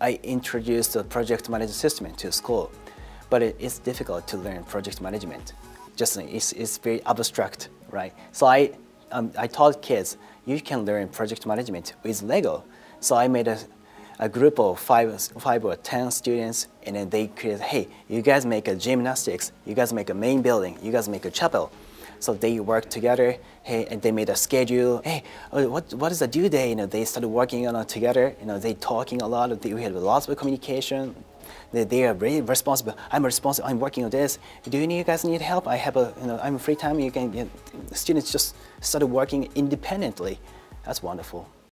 I introduced the project management system to school, but it is difficult to learn project management. Just it's, it's very abstract, right? So I, um, I taught kids, you can learn project management with Lego. So I made a, a group of five, five or 10 students, and then they created, hey, you guys make a gymnastics, you guys make a main building, you guys make a chapel. So they worked together, hey, and they made a schedule. Hey, uh, what, what is the due date? You know, they started working on it together. You know, they talking a lot. we had lots of communication. They, they are very responsible. I'm responsible. I'm working on this. Do you, need guys need help? I have a, you know, I'm free time. You can, you know, students just started working independently. That's wonderful.